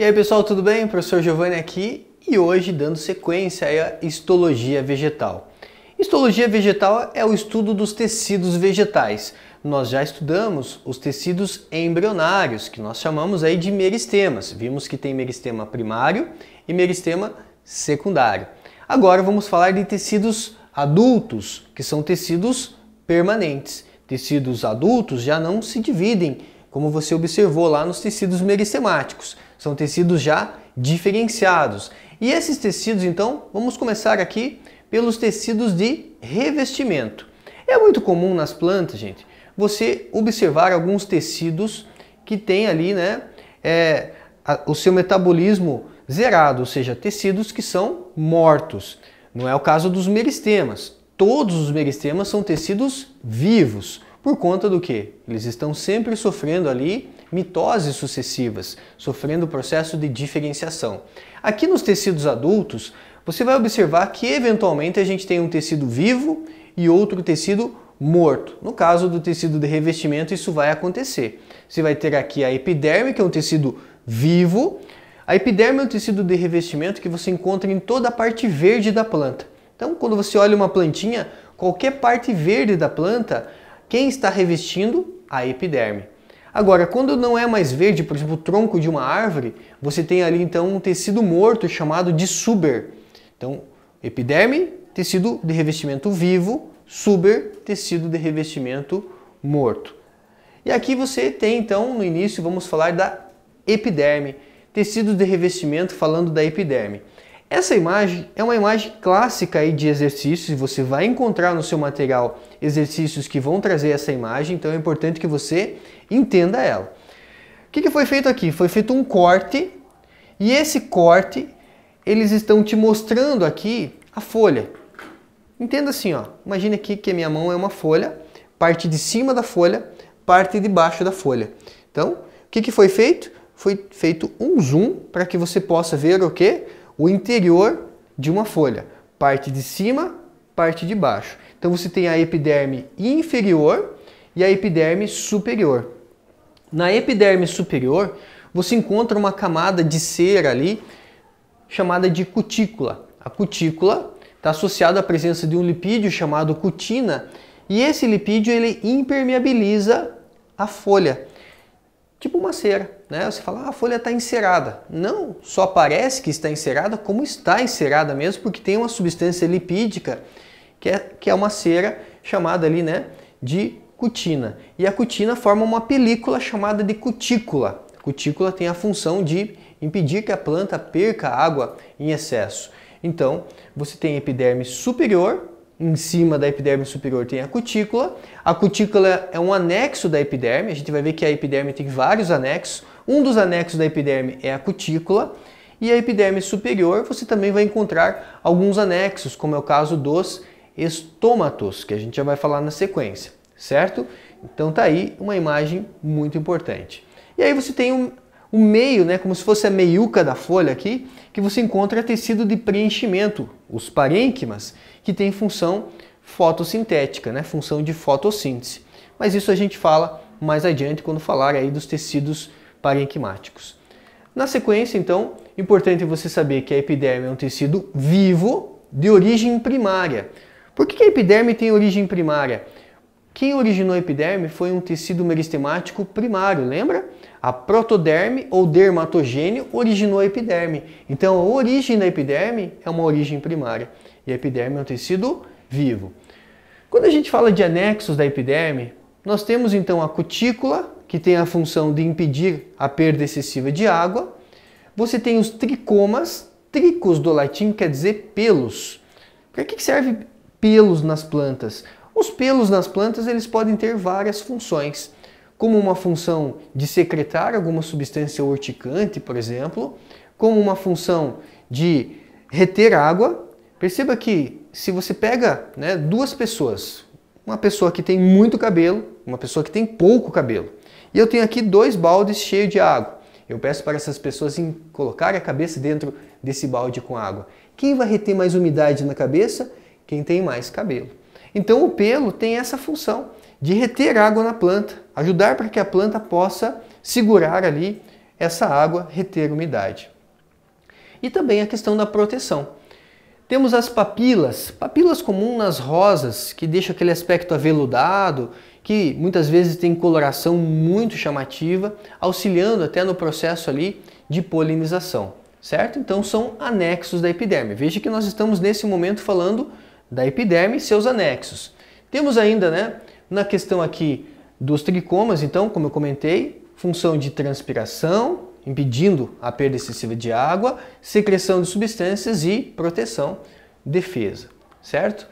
E aí pessoal, tudo bem? Professor Giovanni aqui e hoje dando sequência à histologia vegetal. Histologia vegetal é o estudo dos tecidos vegetais. Nós já estudamos os tecidos embrionários, que nós chamamos aí de meristemas. Vimos que tem meristema primário e meristema secundário. Agora vamos falar de tecidos adultos, que são tecidos permanentes. Tecidos adultos já não se dividem, como você observou lá nos tecidos meristemáticos são tecidos já diferenciados. E esses tecidos, então, vamos começar aqui pelos tecidos de revestimento. É muito comum nas plantas, gente, você observar alguns tecidos que têm ali, né, é, a, o seu metabolismo zerado, ou seja, tecidos que são mortos. Não é o caso dos meristemas. Todos os meristemas são tecidos vivos. Por conta do que? Eles estão sempre sofrendo ali mitoses sucessivas, sofrendo o processo de diferenciação. Aqui nos tecidos adultos, você vai observar que eventualmente a gente tem um tecido vivo e outro tecido morto. No caso do tecido de revestimento, isso vai acontecer. Você vai ter aqui a epiderme, que é um tecido vivo. A epiderme é um tecido de revestimento que você encontra em toda a parte verde da planta. Então, quando você olha uma plantinha, qualquer parte verde da planta quem está revestindo? A epiderme. Agora, quando não é mais verde, por exemplo, o tronco de uma árvore, você tem ali então um tecido morto chamado de suber. Então, epiderme, tecido de revestimento vivo, suber, tecido de revestimento morto. E aqui você tem então, no início, vamos falar da epiderme, tecido de revestimento falando da epiderme. Essa imagem é uma imagem clássica aí de exercícios, você vai encontrar no seu material exercícios que vão trazer essa imagem, então é importante que você entenda ela. O que foi feito aqui? Foi feito um corte e esse corte eles estão te mostrando aqui a folha. Entenda assim, ó. Imagina aqui que a minha mão é uma folha, parte de cima da folha, parte de baixo da folha. Então, o que foi feito? Foi feito um zoom para que você possa ver o que? O interior de uma folha, parte de cima, parte de baixo. Então você tem a epiderme inferior e a epiderme superior. Na epiderme superior, você encontra uma camada de cera ali chamada de cutícula. A cutícula está associada à presença de um lipídio chamado cutina e esse lipídio ele impermeabiliza a folha tipo uma cera, né? Você fala, ah, a folha está encerada. Não, só parece que está encerada como está encerada mesmo, porque tem uma substância lipídica que é, que é uma cera chamada ali, né, de cutina. E a cutina forma uma película chamada de cutícula. Cutícula tem a função de impedir que a planta perca água em excesso. Então, você tem epiderme superior em cima da epiderme superior tem a cutícula. A cutícula é um anexo da epiderme. A gente vai ver que a epiderme tem vários anexos. Um dos anexos da epiderme é a cutícula. E a epiderme superior você também vai encontrar alguns anexos, como é o caso dos estômatos, que a gente já vai falar na sequência, certo? Então tá aí uma imagem muito importante. E aí você tem um, o meio, né, como se fosse a meiuca da folha aqui, que você encontra tecido de preenchimento, os parênquimas, que tem função fotossintética, né, função de fotossíntese. Mas isso a gente fala mais adiante quando falar aí dos tecidos parenquimáticos. Na sequência, então, importante você saber que a epiderme é um tecido vivo de origem primária. Por que a epiderme tem origem primária? Quem originou a epiderme foi um tecido meristemático primário, lembra? A protoderme ou dermatogênio originou a epiderme. Então a origem da epiderme é uma origem primária. E a epiderme é um tecido vivo. Quando a gente fala de anexos da epiderme, nós temos então a cutícula, que tem a função de impedir a perda excessiva de água. Você tem os tricomas, tricos do latim quer dizer pelos. Para que serve pelos nas plantas? Os pelos nas plantas eles podem ter várias funções como uma função de secretar alguma substância urticante, por exemplo, como uma função de reter água. Perceba que se você pega né, duas pessoas, uma pessoa que tem muito cabelo, uma pessoa que tem pouco cabelo, e eu tenho aqui dois baldes cheios de água. Eu peço para essas pessoas colocarem a cabeça dentro desse balde com água. Quem vai reter mais umidade na cabeça? Quem tem mais cabelo. Então o pelo tem essa função de reter água na planta, ajudar para que a planta possa segurar ali essa água reter umidade. E também a questão da proteção. Temos as papilas, papilas comuns nas rosas, que deixa aquele aspecto aveludado, que muitas vezes tem coloração muito chamativa, auxiliando até no processo ali de polinização, certo? Então são anexos da epiderme. Veja que nós estamos nesse momento falando da epiderme e seus anexos. Temos ainda, né, na questão aqui dos tricomas, então, como eu comentei, função de transpiração, impedindo a perda excessiva de água, secreção de substâncias e proteção, defesa, certo?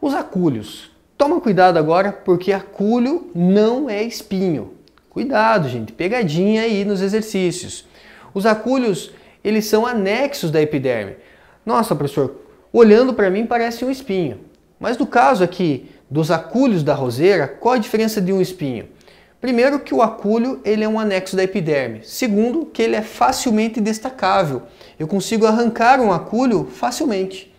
Os acúlios. Toma cuidado agora, porque acúlio não é espinho. Cuidado, gente, pegadinha aí nos exercícios. Os acúlios, eles são anexos da epiderme. Nossa, professor, olhando para mim parece um espinho. Mas no caso aqui dos acúlios da roseira, qual a diferença de um espinho? Primeiro que o acúlio ele é um anexo da epiderme. Segundo, que ele é facilmente destacável. Eu consigo arrancar um acúlio facilmente.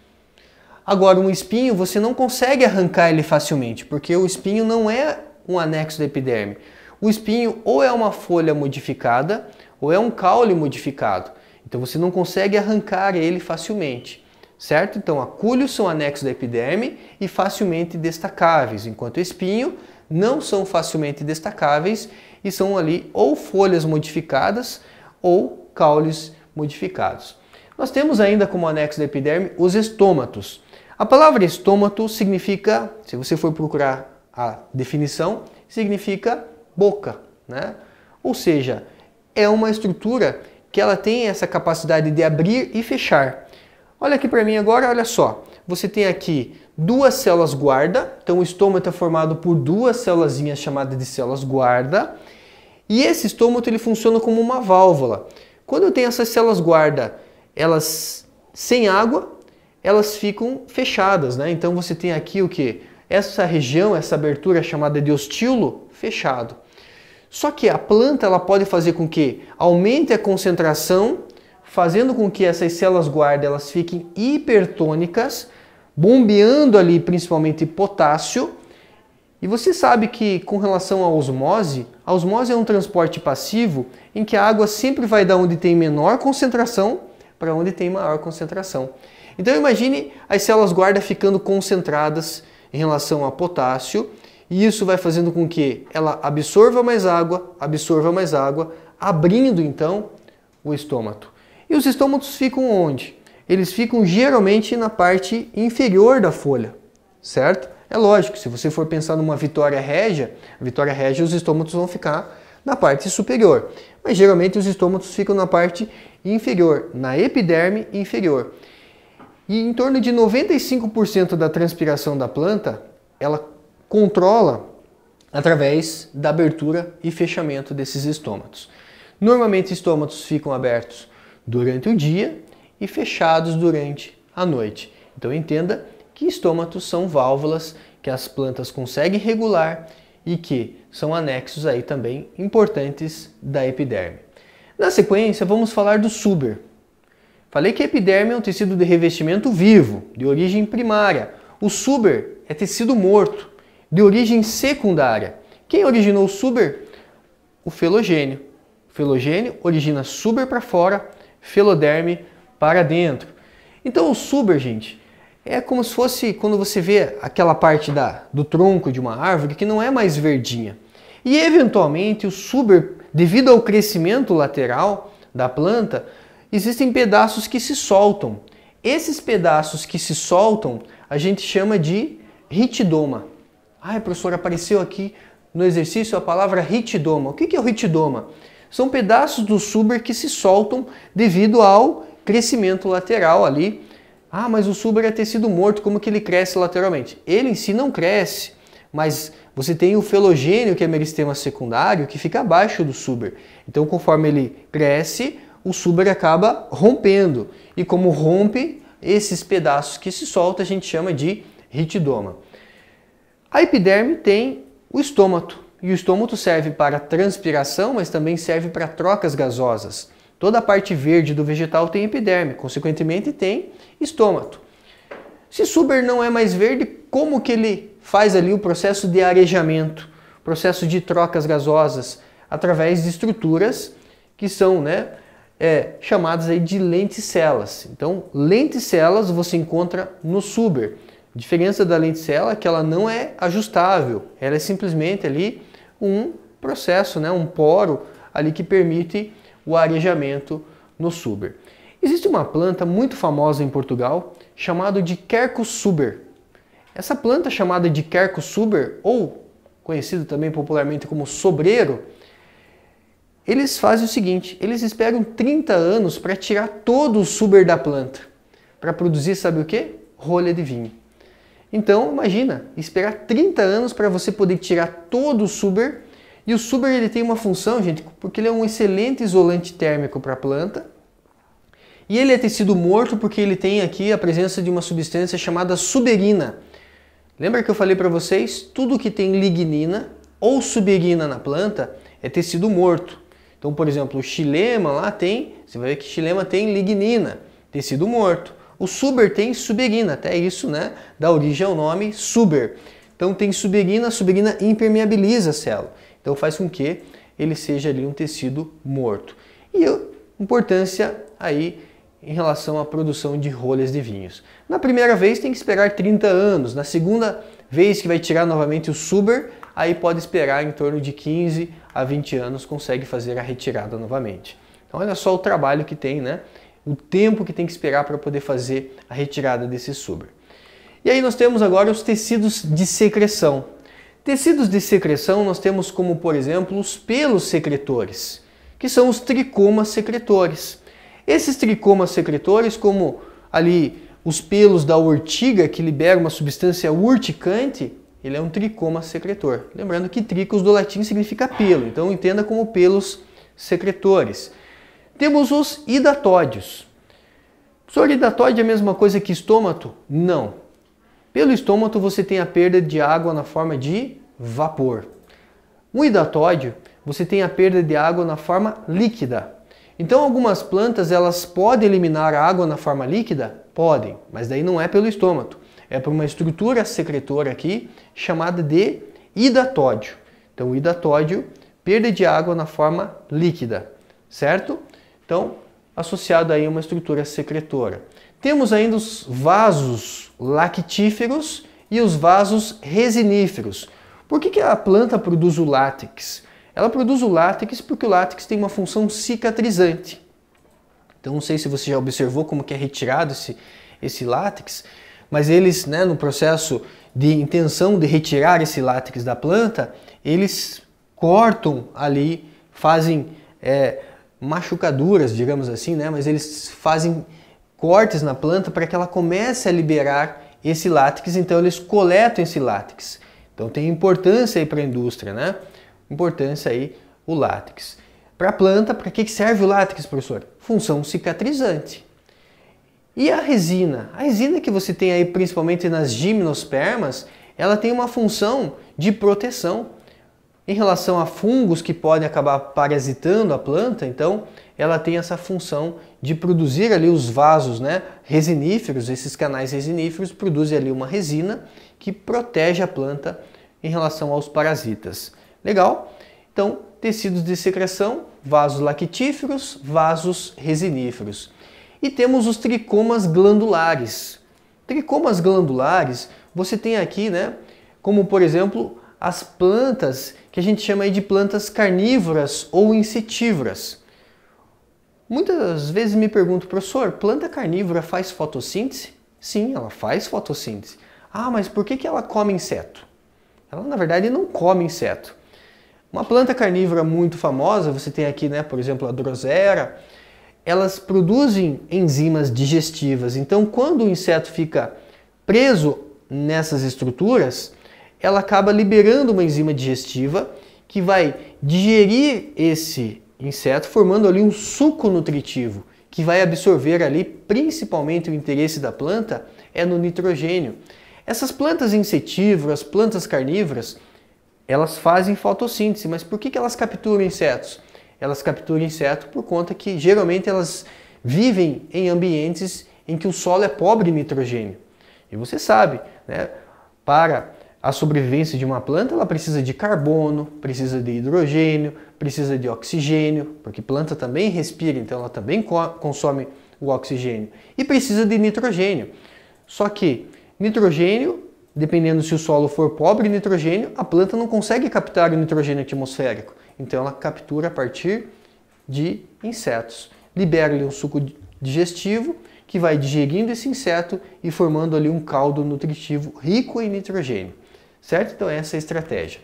Agora, um espinho você não consegue arrancar ele facilmente, porque o espinho não é um anexo da epiderme. O espinho ou é uma folha modificada ou é um caule modificado. Então você não consegue arrancar ele facilmente, certo? Então acúlios são anexos da epiderme e facilmente destacáveis, enquanto espinho não são facilmente destacáveis e são ali ou folhas modificadas ou caules modificados. Nós temos ainda como anexo da epiderme os estômatos. A palavra estômato significa, se você for procurar a definição, significa boca, né? Ou seja, é uma estrutura que ela tem essa capacidade de abrir e fechar. Olha aqui para mim agora, olha só. Você tem aqui duas células guarda, então o estômago é formado por duas células chamadas de células guarda, e esse estômago ele funciona como uma válvula. Quando eu tenho essas células guarda, elas sem água, elas ficam fechadas, né? Então você tem aqui o que? Essa região, essa abertura chamada de ostíolo fechado. Só que a planta ela pode fazer com que aumente a concentração, fazendo com que essas células guarda elas fiquem hipertônicas, bombeando ali principalmente potássio. E você sabe que com relação à osmose, a osmose é um transporte passivo em que a água sempre vai da onde tem menor concentração para onde tem maior concentração. Então imagine as células guarda ficando concentradas em relação a potássio e isso vai fazendo com que ela absorva mais água, absorva mais água, abrindo então o estômago. E os estômagos ficam onde? Eles ficam geralmente na parte inferior da folha, certo? É lógico, se você for pensar numa vitória régia, vitória régia os estômagos vão ficar na parte superior, mas geralmente os estômagos ficam na parte inferior, na epiderme inferior. E em torno de 95% da transpiração da planta, ela controla através da abertura e fechamento desses estômatos. Normalmente, estômatos ficam abertos durante o dia e fechados durante a noite. Então, entenda que estômatos são válvulas que as plantas conseguem regular e que são anexos aí também importantes da epiderme. Na sequência, vamos falar do suber. Falei que a epiderme é um tecido de revestimento vivo, de origem primária. O suber é tecido morto de origem secundária. Quem originou o suber? O felogênio. O felogênio origina suber para fora, feloderme para dentro. Então o suber, gente, é como se fosse quando você vê aquela parte da, do tronco de uma árvore que não é mais verdinha. E eventualmente o suber, devido ao crescimento lateral da planta, existem pedaços que se soltam. Esses pedaços que se soltam a gente chama de ritidoma. Ai, professor, apareceu aqui no exercício a palavra ritidoma. O que é o ritidoma? São pedaços do suber que se soltam devido ao crescimento lateral ali. Ah, mas o suber é tecido morto, como que ele cresce lateralmente? Ele em si não cresce, mas você tem o felogênio, que é meristema secundário, que fica abaixo do suber. Então, conforme ele cresce, o suber acaba rompendo. E como rompe, esses pedaços que se soltam a gente chama de ritidoma. A epiderme tem o estômago, e o estômago serve para transpiração, mas também serve para trocas gasosas. Toda a parte verde do vegetal tem epiderme, consequentemente tem estômago. Se suber não é mais verde, como que ele faz ali o processo de arejamento, processo de trocas gasosas, através de estruturas que são né, é, chamadas aí de lenticelas. Então, lenticelas você encontra no Suber. A diferença da lenticela é que ela não é ajustável, ela é simplesmente ali um processo, né, um poro ali que permite o arejamento no Suber. Existe uma planta muito famosa em Portugal chamada de Quercus suber. Essa planta chamada de Quercus suber, ou conhecido também popularmente como sobreiro, eles fazem o seguinte, eles esperam 30 anos para tirar todo o suber da planta, para produzir, sabe o que? Rolha de vinho. Então, imagina, esperar 30 anos para você poder tirar todo o suber, e o suber ele tem uma função, gente, porque ele é um excelente isolante térmico para a planta, e ele é tecido morto porque ele tem aqui a presença de uma substância chamada suberina. Lembra que eu falei para vocês? Tudo que tem lignina ou suberina na planta é tecido morto. Então, por exemplo, o xilema lá tem, você vai ver que xilema tem lignina, tecido morto. O suber tem suberina, até isso, né, dá origem ao nome suber. Então tem suberina, suberina impermeabiliza a célula. Então faz com que ele seja ali um tecido morto. E importância aí em relação à produção de rolhas de vinhos. Na primeira vez tem que esperar 30 anos, na segunda vez que vai tirar novamente o suber, aí pode esperar em torno de 15 a 20 anos, consegue fazer a retirada novamente. Então olha só o trabalho que tem, né? O tempo que tem que esperar para poder fazer a retirada desse suber. E aí nós temos agora os tecidos de secreção. Tecidos de secreção nós temos como, por exemplo, os pelos secretores, que são os tricomas secretores. Esses tricomas secretores, como ali os pelos da urtiga, que libera uma substância urticante, ele é um tricoma secretor. Lembrando que tricos do latim significa pelo, então entenda como pelos secretores. Temos os hidatódios. Sobre hidatóide é a mesma coisa que estômato? Não. Pelo estômato você tem a perda de água na forma de vapor. O hidatódio você tem a perda de água na forma líquida. Então algumas plantas elas podem eliminar a água na forma líquida? Podem, mas daí não é pelo estômago. É por uma estrutura secretora aqui chamada de hidatódio. Então o hidatódio, perda de água na forma líquida, certo? Então, associado aí a uma estrutura secretora. Temos ainda os vasos lactíferos e os vasos resiníferos. Por que, que a planta produz o látex? Ela produz o látex porque o látex tem uma função cicatrizante. Então não sei se você já observou como que é retirado esse, esse látex, mas eles, né, no processo de intenção de retirar esse látex da planta, eles cortam ali, fazem é, machucaduras, digamos assim, né, mas eles fazem cortes na planta para que ela comece a liberar esse látex, então eles coletam esse látex. Então tem importância aí para a indústria, né? importância aí o látex. Para a planta, para que serve o látex, professor? Função cicatrizante. E a resina? A resina que você tem aí principalmente nas gimnospermas, ela tem uma função de proteção em relação a fungos que podem acabar parasitando a planta, então ela tem essa função de produzir ali os vasos né, resiníferos, esses canais resiníferos produzem ali uma resina que protege a planta em relação aos parasitas. Legal? Então, tecidos de secreção, vasos lactíferos, vasos resiníferos. E temos os tricomas glandulares. Tricomas glandulares, você tem aqui, né, como por exemplo, as plantas que a gente chama aí de plantas carnívoras ou insetívoras. Muitas vezes me pergunto, professor, planta carnívora faz fotossíntese? Sim, ela faz fotossíntese. Ah, mas por que, que ela come inseto? Ela na verdade não come inseto. Uma planta carnívora muito famosa, você tem aqui, né, por exemplo, a drosera, elas produzem enzimas digestivas. Então, quando o inseto fica preso nessas estruturas, ela acaba liberando uma enzima digestiva que vai digerir esse inseto, formando ali um suco nutritivo, que vai absorver ali, principalmente o interesse da planta é no nitrogênio. Essas plantas insetívoras, plantas carnívoras, elas fazem fotossíntese, mas por que, que elas capturam insetos? Elas capturam inseto por conta que geralmente elas vivem em ambientes em que o solo é pobre em nitrogênio. E você sabe, né, para a sobrevivência de uma planta, ela precisa de carbono, precisa de hidrogênio, precisa de oxigênio, porque planta também respira, então ela também consome o oxigênio, e precisa de nitrogênio. Só que nitrogênio, dependendo se o solo for pobre em nitrogênio, a planta não consegue captar o nitrogênio atmosférico, então ela captura a partir de insetos. Libera-lhe um suco digestivo que vai digerindo esse inseto e formando ali um caldo nutritivo rico em nitrogênio certo? Então essa é a estratégia.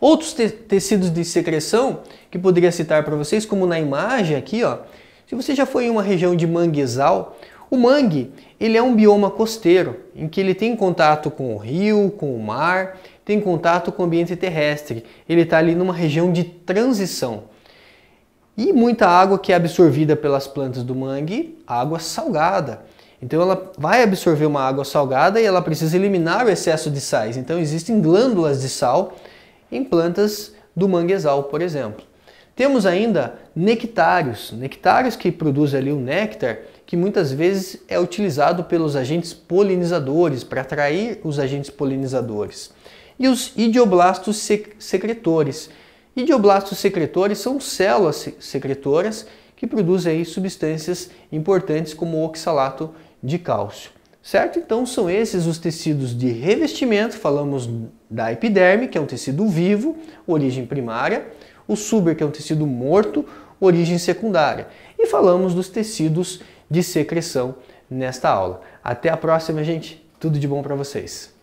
Outros te tecidos de secreção que poderia citar para vocês, como na imagem aqui, ó, se você já foi em uma região de manguezal, o mangue ele é um bioma costeiro, em que ele tem contato com o rio, com o mar, tem contato com o ambiente terrestre. Ele está ali numa região de transição. E muita água que é absorvida pelas plantas do mangue, água salgada. Então ela vai absorver uma água salgada e ela precisa eliminar o excesso de sais. Então existem glândulas de sal em plantas do manguezal, por exemplo. Temos ainda nectários, nectários que produzem ali o néctar, que muitas vezes é utilizado pelos agentes polinizadores, para atrair os agentes polinizadores. E os idioblastos secretores. Idioblastos secretores são células secretoras que produzem aí substâncias importantes como o oxalato de cálcio. Certo? Então são esses os tecidos de revestimento, falamos da epiderme, que é um tecido vivo, origem primária, o suber, que é um tecido morto, origem secundária. E falamos dos tecidos de secreção nesta aula. Até a próxima, gente. Tudo de bom para vocês.